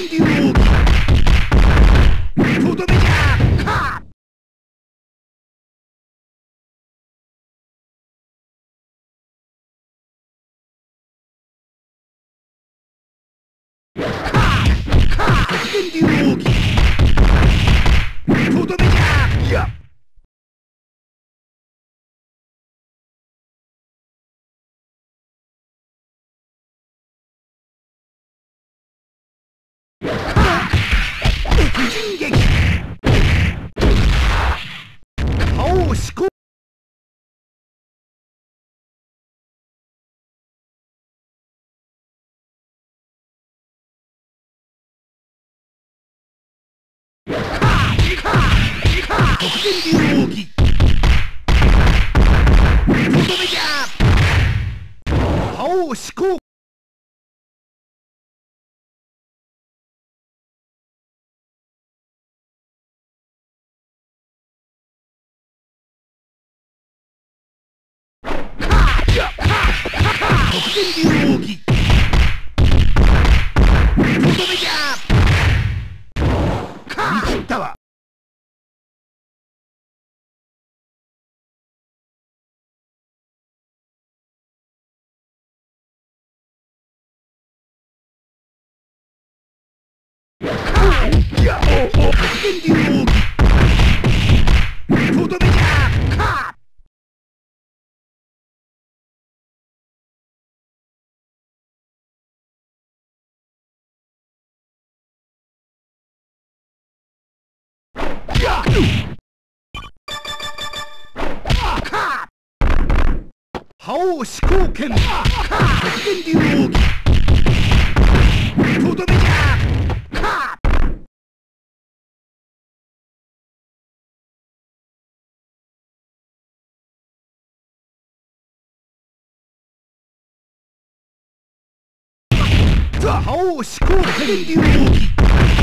電流奥義とどめじゃか電流特電流奥義とどめじゃ顔をしこ特電流奥義覇王思考権特電流奥義とどめじゃか覇王思考権流奥義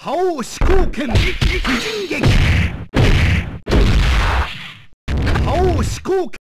覇王思考剣不人撃覇王思考剣